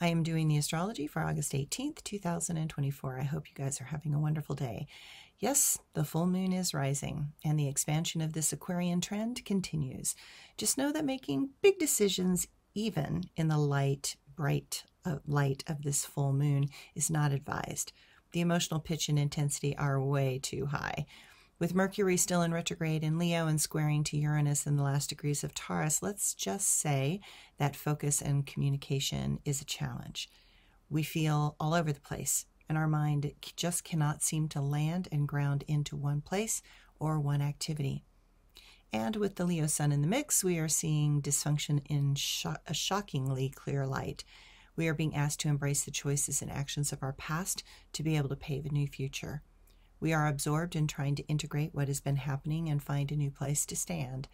I am doing the astrology for August 18th, 2024. I hope you guys are having a wonderful day. Yes, the full moon is rising, and the expansion of this Aquarian trend continues. Just know that making big decisions, even in the light, bright uh, light of this full moon, is not advised. The emotional pitch and intensity are way too high. With Mercury still in retrograde in Leo and squaring to Uranus in the last degrees of Taurus, let's just say that focus and communication is a challenge. We feel all over the place, and our mind just cannot seem to land and ground into one place or one activity. And with the Leo sun in the mix, we are seeing dysfunction in a shockingly clear light. We are being asked to embrace the choices and actions of our past to be able to pave a new future. We are absorbed in trying to integrate what has been happening and find a new place to stand.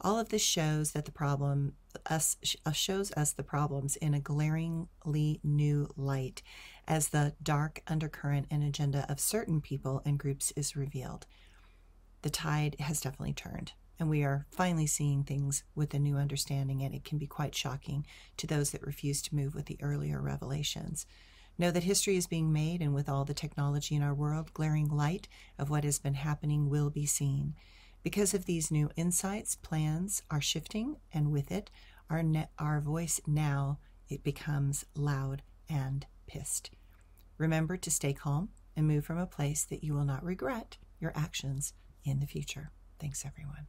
All of this shows that the problem us uh, shows us the problems in a glaringly new light as the dark undercurrent and agenda of certain people and groups is revealed. The tide has definitely turned, and we are finally seeing things with a new understanding, and it can be quite shocking to those that refuse to move with the earlier revelations. Know that history is being made, and with all the technology in our world, glaring light of what has been happening will be seen. Because of these new insights, plans are shifting, and with it, our, our voice now it becomes loud and pissed. Remember to stay calm and move from a place that you will not regret your actions in the future. Thanks, everyone.